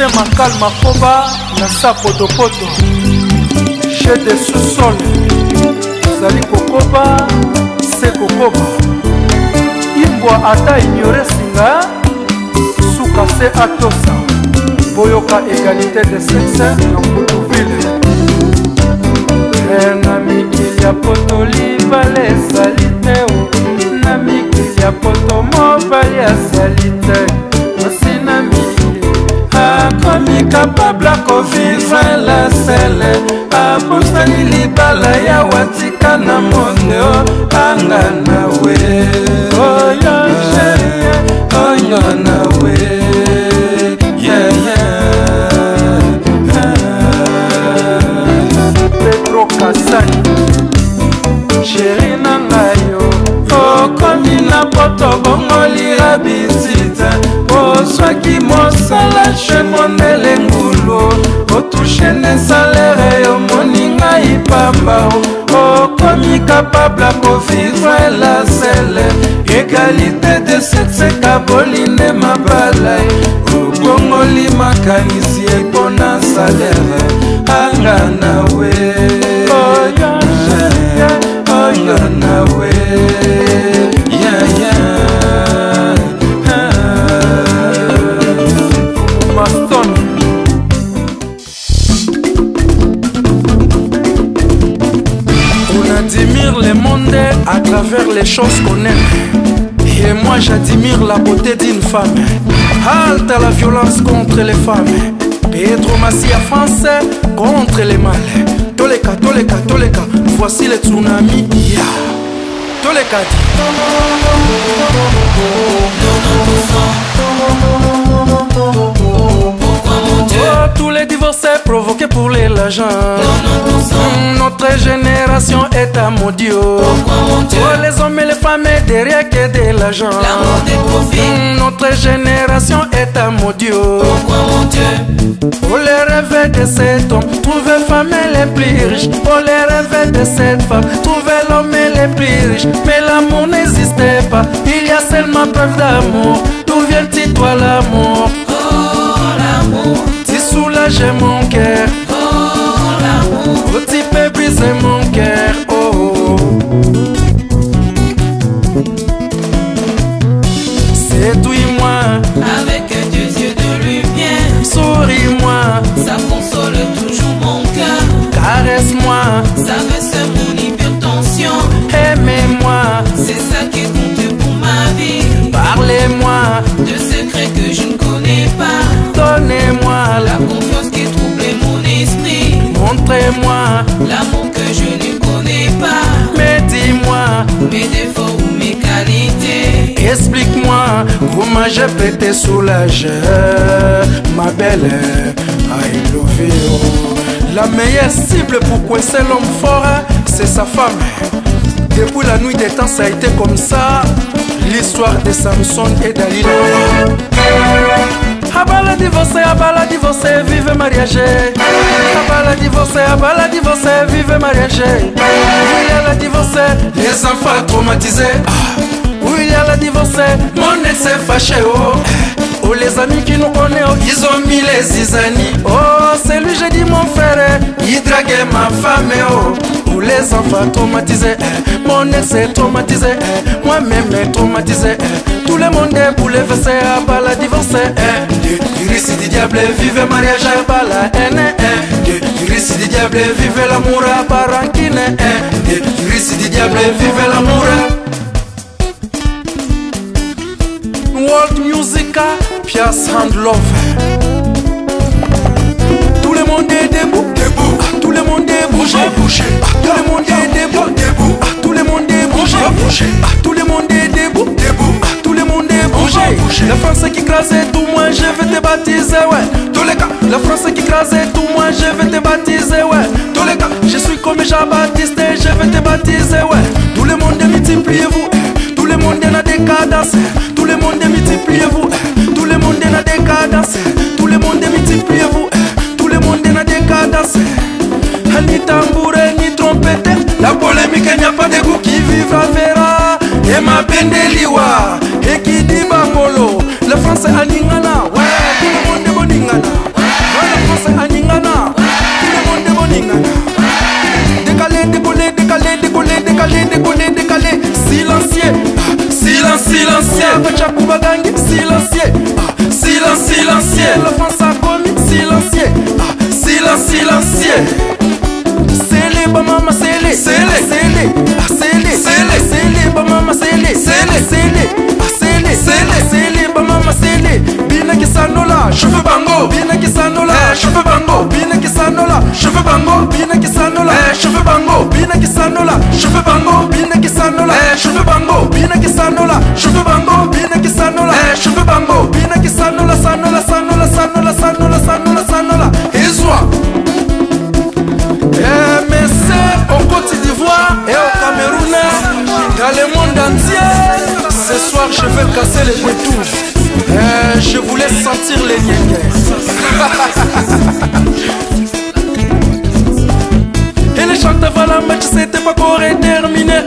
justin makal makoba na sa potopoto che de sous-sol ozali kokoba se kokoba. Imbwa ata ignore singa suka se atosa. Boyoka égalité de sexe na mbutuvile batika na monde oh, o angana capable à covivre la selle. Égalité de sexe kaboline mabala obongoli makanisi ekona salere anga na we. Oyanga à travers les choses qu'on aime. Et moi j'admire la beauté d'une femme. Halte à la violence contre les femmes. Pedro Massia français contre les mâles. Toleka, toleka, toleka Voici le tsunami yeah. Toleka l'argent. Notre génération est à maudit. Oh, les hommes et les femmes derrière que de l'argent. Notre génération est à maudit. Oh, les rêves de cet homme, trouver femme les plus riches. Oh, les rêves de cette femme, trouver l'homme les plus riches. Mais l'amour n'existait pas, il y a seulement preuve d'amour. D'où vient-il toi l'amour? Tu soulages mon cœur. Tu peux briser mon cœur. Oh. Séduis-moi, je peux te soulager, ma belle. I love. La meilleure cible pour coincer l'homme fort, c'est sa femme. Depuis la nuit des temps, ça a été comme ça. L'histoire de Samson et Dalila. Abala divorcé, abala divorcé, vive mariage. Abala divorcé, abala divorcé, vive mariage. Oui, elle a divorcé, les enfants traumatisés. Ah, Oui, elle a divorcé, mon ex est fâché. Oh. Oh, les amis qui nous connaissent, oh, ils ont mis les zizani. Oh, c'est lui, j'ai dit mon frère, il draguait ma femme. Oh, oh les enfants traumatisés, eh. mon ex est traumatisé, eh. moi-même est traumatisé. eh. Tout le monde est bouleversé, à bas la divorcé. Eh. Le risque du diable, vive mariage, à bas la haine. Eh. Le risque du diable, vive l'amour, à bas rancune. Eh. Le risque du diable, vive l'amour. World Music, Pias Hand Love. Tout le monde est debout, debout. Ah, tout le monde est bougé, bougé. Ah, tout le monde est debout, debout. Ah, tout le monde est bougé, bougé. Ah, tout le monde est debout, debout. Ah, tout le monde est bougé. La France qui crase tout, moi je vais te baptiser, ouais. Tous les cas, la France qui crase tout, moi je vais te baptiser, ouais. Tous les cas, je suis comme Jean-Baptiste, je vais te baptiser, ouais. Tout le monde multipliez-vous, eh. tout le monde est dans décadence, verra. Et ma pendeliwa, kisanola cheveux bango. Bina kisanola cheveux bango. Bina kisanola cheveux bango. Bina kisanola cheveux bango. Bina kisanola cheveux bango. Bina kisanola cheveux bango. Bina kisanola cheveux bango. Bina kisanola cheveux bango. Bina kisanola sanola sanola sanola sanola sanola sanola ezwa. Eh, mais c'est au Côte d'Ivoire et au Cameroun, dans le monde entier. Ce soir, je vais casser les détours. Eh, je voulais sentir les Et les avant la match, c'était pas encore terminé.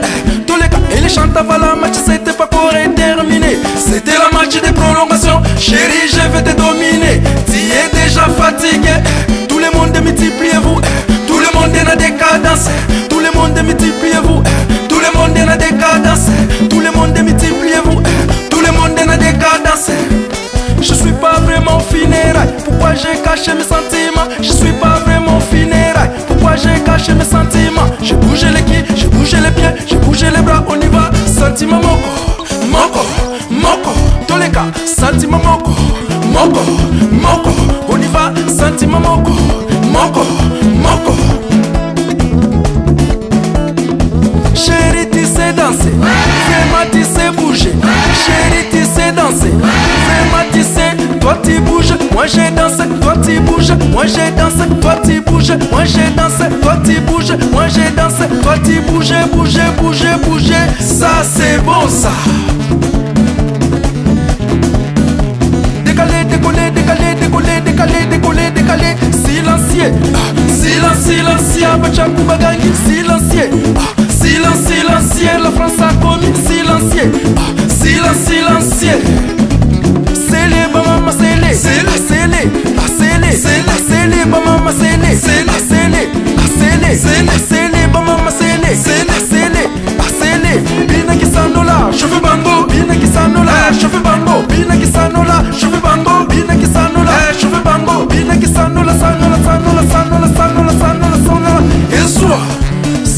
Tous les cas, et les avant la match, c'était pas encore terminé. C'était la match des prolongations. Chérie, je vais te dominer. Tu es Sentiment moko, moko, moko. Cas, sentiment moko, moko, moko. On y va. Sentiment moko, moko, moko. Chérie, tu sais danser. Tu sais bouger. Chérie, tu sais danser. Tu sais. Toi, tu bouges. Moi, je danse. Toi, tu bouges. Moi, je danse. Toi, tu bouges. Moi, je danse. Toi, tu bouges. Moi, je danse. Toi, tu bouges. Bouger, bouger, bouger. Ça, c'est bon, ça. Décalé, décollé, décalé, décollé, décalé, décollé, décalé. Silencieux. Silence, silencieux. Bachakou bagangi. Silencieux. Silence, silencieux. La France a commis. Silencieux. Silence, silencieux.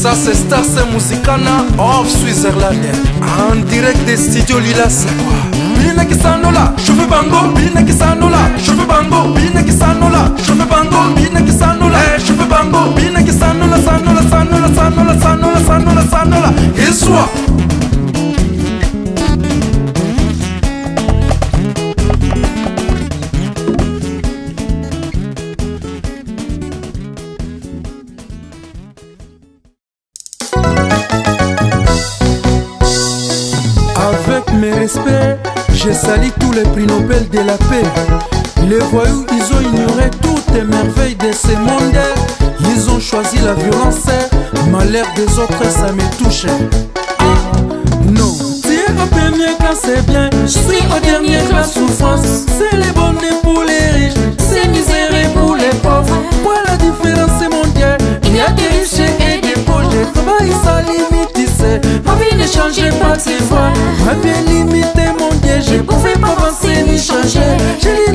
Ça c'est Star c'est Musicana of Switzerland En direct des studios Lilas Bina kisanola, cheveux bango, bina kisanola, cheveux bango, bina kisanola, cheveux bango, bina kisanola, cheveux bango, bina kisanola, sanola, sanola, sanola, sanola, sanola, sanola, et soit. Je salue tous les prix Nobel de la paix. Les voyous, ils ont ignoré toutes les merveilles de ce monde. Ils ont choisi la violence, malheur des autres, ça me touche. Ah, non. Tu es au premier classe, c'est bien. Je suis au dernier classe, souffrance. C'est les bonnes pour les riches, c'est misère pour les pauvres. Voilà la différence mondiale. Il y a des riches et des pauvres. Je travaille sans limite, tu. Ma vie ne changeait pas de fois. Ma vie est limitée, j'ai bouffé par un séniche, j'ai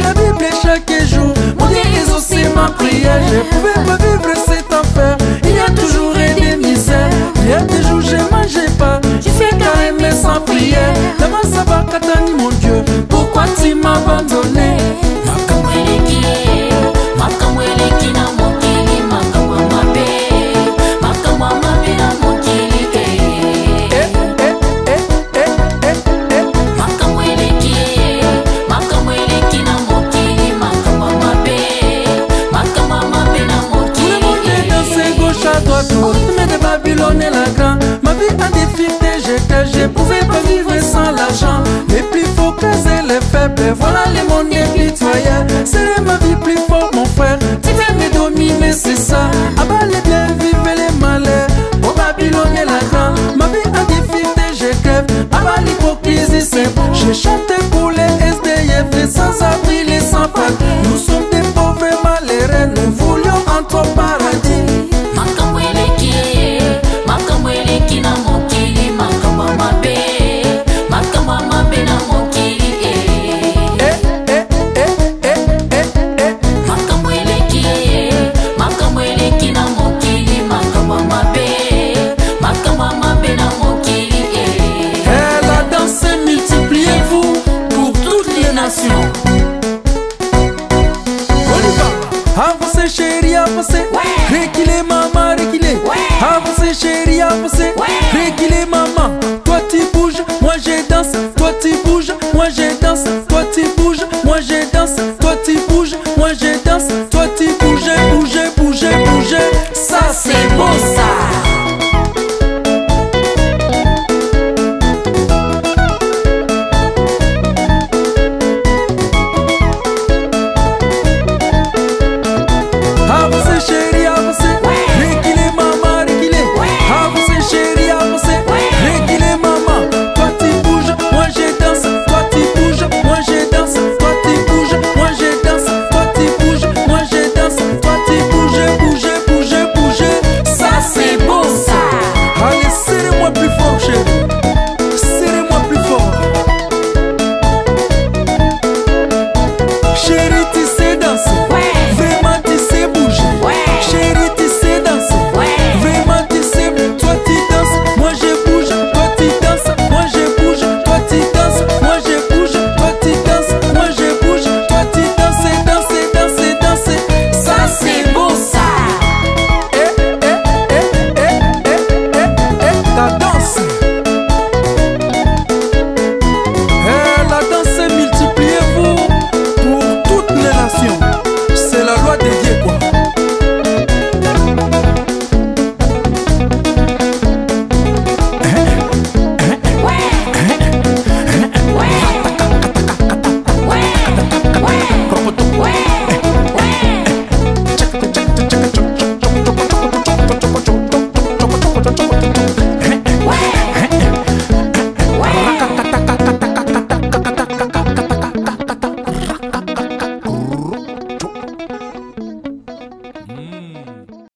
voilà les mondes pitoyables C'est ma vie plus fort mon frère, tu veux me dominer c'est ça. Abat les biens, vive les malheurs, au Babylone et la grande. Ma vie a difficulté, je crève, abat l'hypocrisie c'est bon. J'ai chanté pour